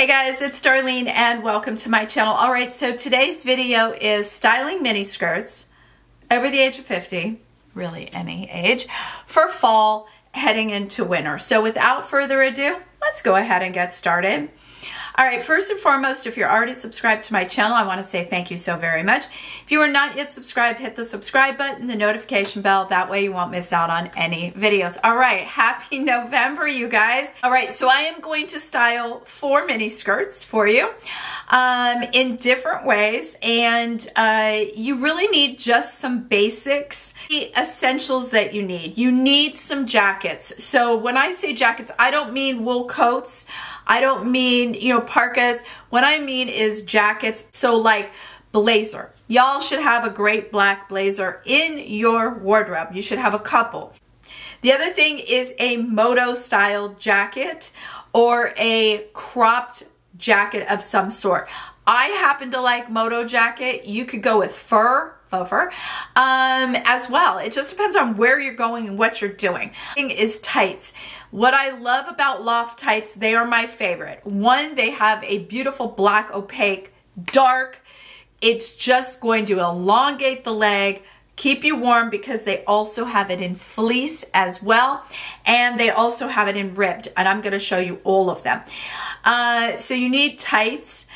Hey guys, it's Darlene and welcome to my channel. All right, so today's video is styling mini skirts over the age of 50, really any age, for fall heading into winter. So without further ado, let's go ahead and get started. All right, first and foremost, if you're already subscribed to my channel, I want to say thank you so very much. If you are not yet subscribed, hit the subscribe button, the notification bell. That way you won't miss out on any videos. All right, happy November, you guys. All right, so I am going to style four mini skirts for you um, in different ways. And uh, you really need just some basics, the essentials that you need. You need some jackets. So when I say jackets, I don't mean wool coats. I don't mean, you know, parkas. What I mean is jackets. So like blazer. Y'all should have a great black blazer in your wardrobe. You should have a couple. The other thing is a moto style jacket or a cropped jacket of some sort. I happen to like moto jacket. You could go with fur over um, as well. It just depends on where you're going and what you're doing. Thing is tights. What I love about Loft tights, they are my favorite. One, they have a beautiful black opaque, dark. It's just going to elongate the leg, keep you warm because they also have it in fleece as well. And they also have it in ribbed. And I'm going to show you all of them. Uh, so you need tights.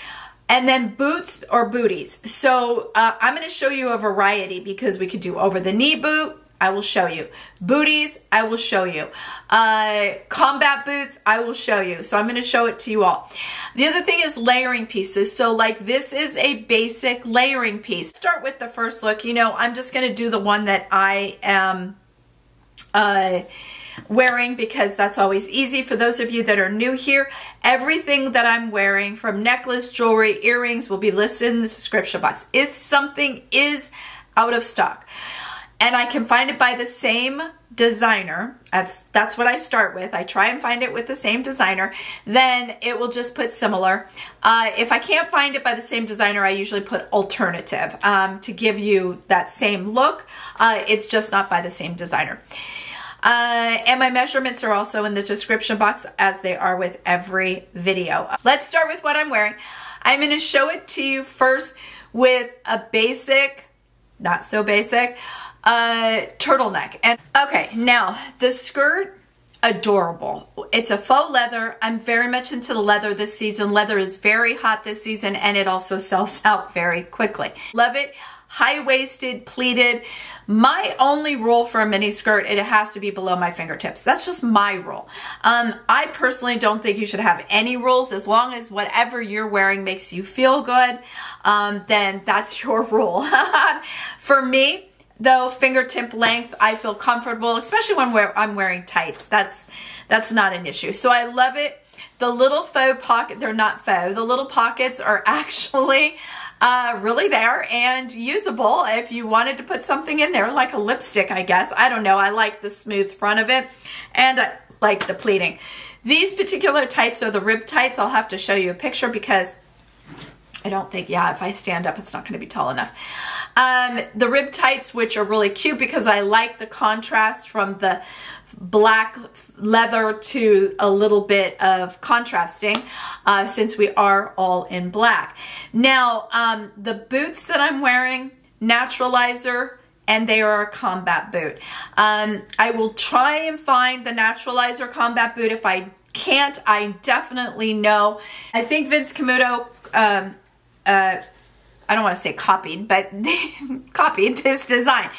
And then boots or booties. So uh, I'm going to show you a variety because we could do over the knee boot. I will show you. Booties, I will show you. Uh, combat boots, I will show you. So I'm going to show it to you all. The other thing is layering pieces. So like this is a basic layering piece. Start with the first look. You know, I'm just going to do the one that I am... Uh, wearing because that's always easy. For those of you that are new here, everything that I'm wearing from necklace, jewelry, earrings will be listed in the description box. If something is out of stock and I can find it by the same designer, that's, that's what I start with. I try and find it with the same designer, then it will just put similar. Uh, if I can't find it by the same designer, I usually put alternative um, to give you that same look. Uh, it's just not by the same designer. Uh, and my measurements are also in the description box as they are with every video. Let's start with what I'm wearing. I'm going to show it to you first with a basic, not so basic, uh, turtleneck. And okay, now the skirt adorable. It's a faux leather. I'm very much into the leather this season. Leather is very hot this season and it also sells out very quickly. Love it high-waisted, pleated. My only rule for a mini skirt, it has to be below my fingertips. That's just my rule. Um, I personally don't think you should have any rules as long as whatever you're wearing makes you feel good, um, then that's your rule. for me, though fingertip length i feel comfortable especially when i'm wearing tights that's that's not an issue so i love it the little faux pocket, they're not faux, the little pockets are actually uh, really there and usable if you wanted to put something in there, like a lipstick, I guess. I don't know. I like the smooth front of it and I like the pleating. These particular tights are the rib tights. I'll have to show you a picture because I don't think, yeah, if I stand up, it's not going to be tall enough. Um, the rib tights, which are really cute because I like the contrast from the black leather to a little bit of contrasting uh, since we are all in black. Now, um, the boots that I'm wearing, Naturalizer, and they are a combat boot. Um, I will try and find the Naturalizer combat boot. If I can't, I definitely know. I think Vince Camuto, um, uh, I don't want to say copied, but copied this design.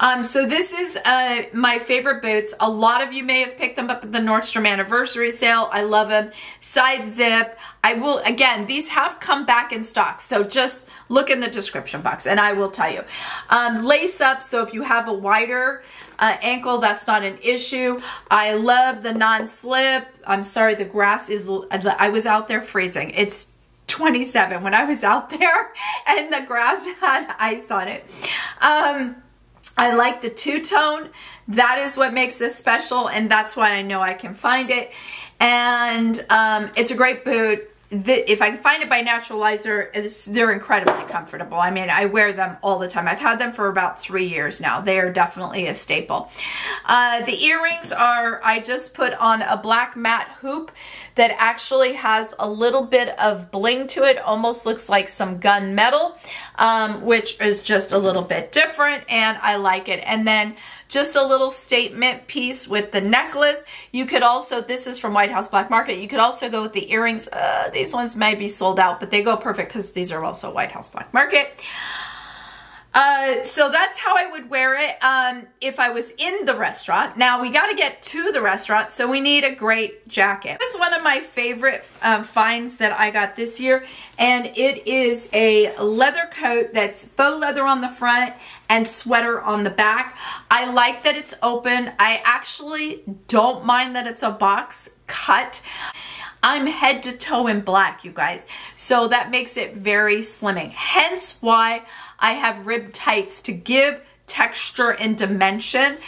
Um, so this is uh, my favorite boots. A lot of you may have picked them up at the Nordstrom anniversary sale. I love them. Side zip. I will, again, these have come back in stock. So just look in the description box and I will tell you. Um, lace up. So if you have a wider uh, ankle, that's not an issue. I love the non-slip. I'm sorry, the grass is, I was out there freezing. It's 27 when I was out there and the grass had ice on it. Um, I like the two-tone. That is what makes this special, and that's why I know I can find it. And um, it's a great boot. The, if I can find it by Naturalizer, they're incredibly comfortable. I mean, I wear them all the time. I've had them for about three years now. They are definitely a staple. Uh, the earrings are, I just put on a black matte hoop that actually has a little bit of bling to it. Almost looks like some gun metal, um, which is just a little bit different and I like it. And then just a little statement piece with the necklace. You could also, this is from White House Black Market, you could also go with the earrings. Uh, these ones may be sold out, but they go perfect because these are also White House Black Market. Uh, so that's how I would wear it um, if I was in the restaurant. Now we got to get to the restaurant, so we need a great jacket. This is one of my favorite um, finds that I got this year, and it is a leather coat that's faux leather on the front and sweater on the back. I like that it's open. I actually don't mind that it's a box cut. I'm head to toe in black, you guys. So that makes it very slimming. Hence why I have rib tights to give texture and dimension.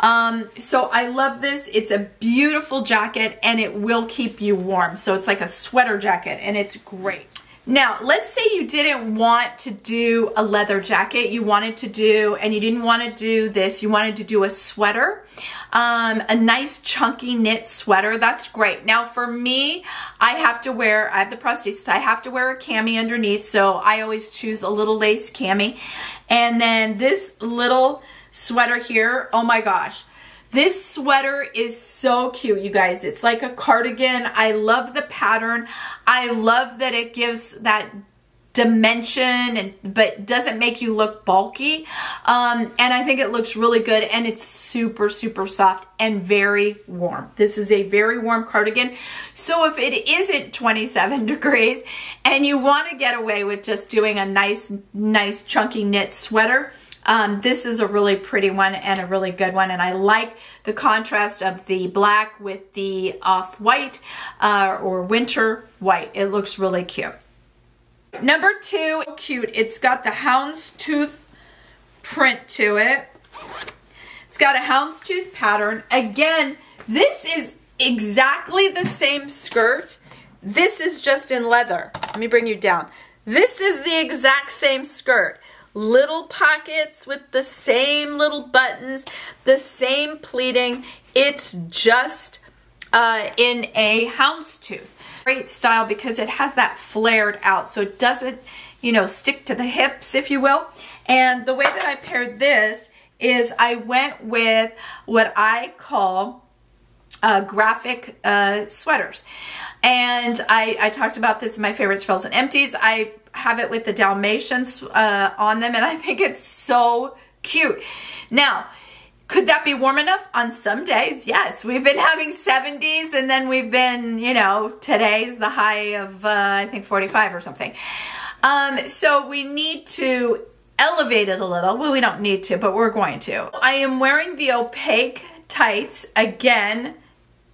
Um, so I love this. It's a beautiful jacket and it will keep you warm. So it's like a sweater jacket and it's great. Now, let's say you didn't want to do a leather jacket. You wanted to do, and you didn't want to do this. You wanted to do a sweater, um, a nice chunky knit sweater. That's great. Now, for me, I have to wear, I have the prosthesis. I have to wear a cami underneath. So I always choose a little lace cami. And then this little sweater here, oh my gosh. This sweater is so cute, you guys. It's like a cardigan. I love the pattern. I love that it gives that dimension and but doesn't make you look bulky um, and I think it looks really good and it's super super soft and very warm this is a very warm cardigan so if it isn't 27 degrees and you want to get away with just doing a nice nice chunky knit sweater um, this is a really pretty one and a really good one, and I like the contrast of the black with the off-white uh, or winter white. It looks really cute. Number two, cute. It's got the houndstooth print to it. It's got a houndstooth pattern. Again, this is exactly the same skirt. This is just in leather. Let me bring you down. This is the exact same skirt little pockets with the same little buttons, the same pleating. It's just uh, in a houndstooth. Great style because it has that flared out so it doesn't, you know, stick to the hips, if you will. And the way that I paired this is I went with what I call uh, graphic uh, sweaters. And I, I talked about this in my favorites, frills and empties. I have it with the Dalmatians uh, on them and I think it's so cute. Now, could that be warm enough? On some days, yes. We've been having 70s and then we've been, you know, today's the high of, uh, I think 45 or something. Um, so we need to elevate it a little. Well, we don't need to, but we're going to. I am wearing the opaque tights. Again,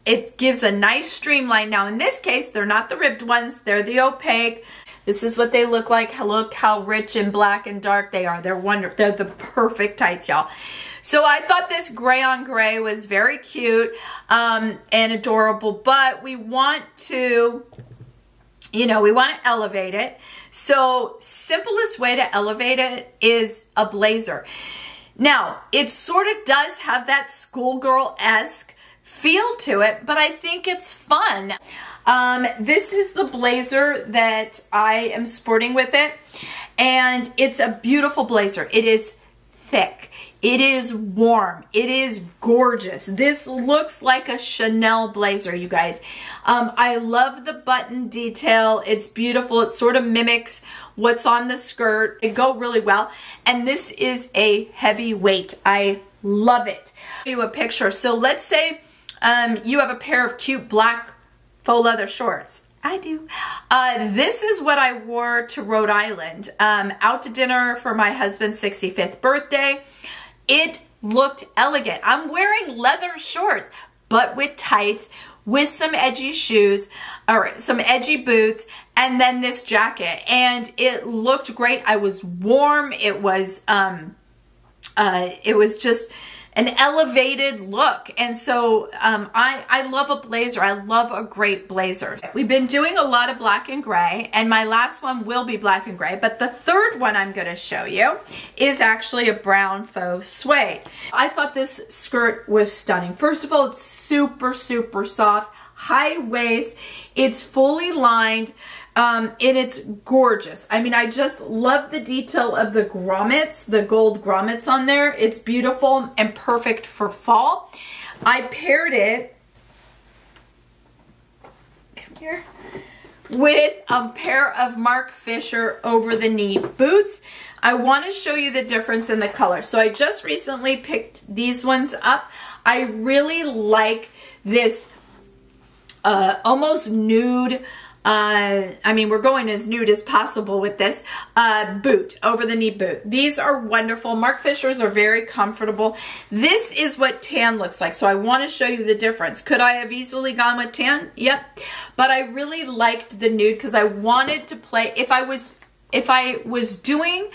it gives a nice streamline. Now, in this case, they're not the ribbed ones. They're the opaque. This is what they look like. Look how rich and black and dark they are. They're wonderful. They're the perfect tights, y'all. So I thought this gray on gray was very cute um, and adorable, but we want to, you know, we want to elevate it. So simplest way to elevate it is a blazer. Now, it sort of does have that schoolgirl-esque feel to it, but I think it's fun. Um, this is the blazer that I am sporting with it. And it's a beautiful blazer. It is thick. It is warm. It is gorgeous. This looks like a Chanel blazer, you guys. Um, I love the button detail. It's beautiful. It sort of mimics what's on the skirt. It go really well. And this is a heavy weight. I love it. I'll you a picture. So let's say um, you have a pair of cute black faux leather shorts. I do. Uh, this is what I wore to Rhode Island, um, out to dinner for my husband's 65th birthday. It looked elegant. I'm wearing leather shorts, but with tights, with some edgy shoes, or some edgy boots, and then this jacket. And it looked great. I was warm. It was, um, uh, it was just, an elevated look. And so um, I, I love a blazer. I love a great blazer. We've been doing a lot of black and gray and my last one will be black and gray. But the third one I'm going to show you is actually a brown faux suede. I thought this skirt was stunning. First of all, it's super, super soft, high waist. It's fully lined. Um, and it's gorgeous. I mean, I just love the detail of the grommets, the gold grommets on there. It's beautiful and perfect for fall. I paired it, come here, with a pair of Marc Fisher over the knee boots. I want to show you the difference in the color. So I just recently picked these ones up. I really like this uh, almost nude uh, I mean, we're going as nude as possible with this uh, boot, over the knee boot. These are wonderful. Marc Fisher's are very comfortable. This is what tan looks like. So I want to show you the difference. Could I have easily gone with tan? Yep. But I really liked the nude because I wanted to play, if I was, if I was doing,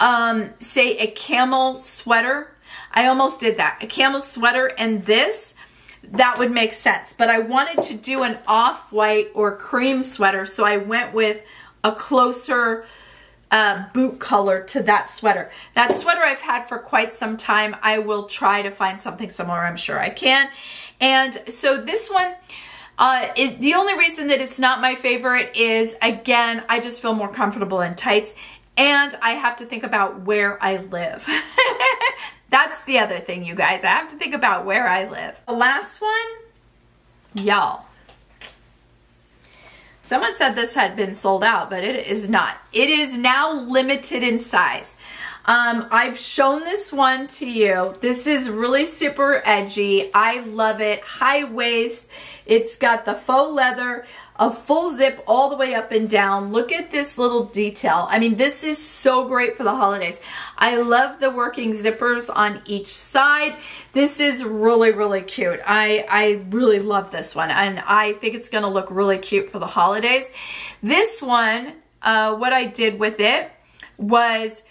um, say a camel sweater, I almost did that. A camel sweater and this, that would make sense. But I wanted to do an off-white or cream sweater, so I went with a closer uh, boot color to that sweater. That sweater I've had for quite some time. I will try to find something similar. I'm sure I can. And so this one, uh, it, the only reason that it's not my favorite is, again, I just feel more comfortable in tights. And I have to think about where I live. That's the other thing, you guys. I have to think about where I live. The last one, y'all. Someone said this had been sold out, but it is not. It is now limited in size. Um, I've shown this one to you. This is really super edgy. I love it. High waist. It's got the faux leather, a full zip all the way up and down. Look at this little detail. I mean, this is so great for the holidays. I love the working zippers on each side. This is really, really cute. I, I really love this one, and I think it's going to look really cute for the holidays. This one, uh, what I did with it was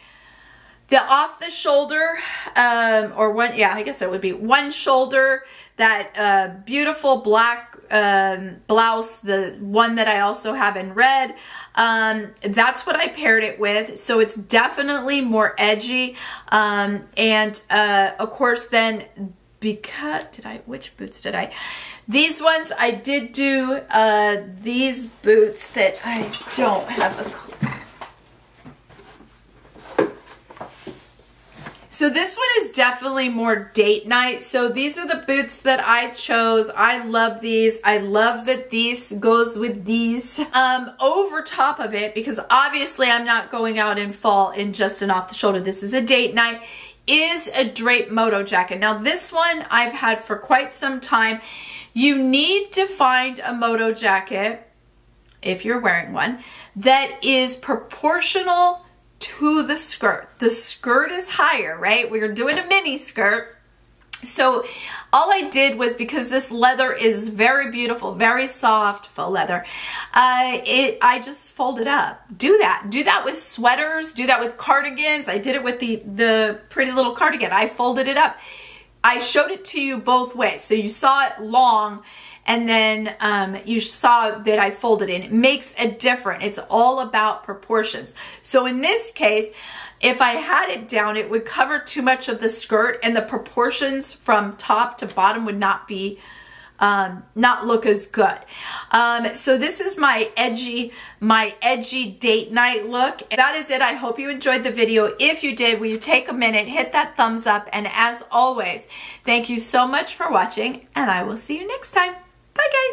the off the shoulder, um, or one, yeah, I guess it would be one shoulder, that uh, beautiful black um, blouse, the one that I also have in red. Um, that's what I paired it with. So it's definitely more edgy. Um, and uh, of course then because, did I, which boots did I? These ones, I did do uh, these boots that I don't have a clue. So this one is definitely more date night. So these are the boots that I chose. I love these. I love that these goes with these. Um, over top of it, because obviously I'm not going out in fall in just an off the shoulder. This is a date night is a drape moto jacket. Now this one I've had for quite some time. You need to find a moto jacket, if you're wearing one, that is proportional to the skirt. The skirt is higher, right? We're doing a mini skirt. So all I did was because this leather is very beautiful, very soft faux leather, uh, it, I just folded up. Do that. Do that with sweaters. Do that with cardigans. I did it with the, the pretty little cardigan. I folded it up. I showed it to you both ways. So you saw it long and then um, you saw that I folded in. It makes a difference. It's all about proportions. So in this case, if I had it down, it would cover too much of the skirt and the proportions from top to bottom would not be um, not look as good. Um, so this is my edgy, my edgy date night look. That is it. I hope you enjoyed the video. If you did, will you take a minute, hit that thumbs up, and as always, thank you so much for watching, and I will see you next time. Bye, guys.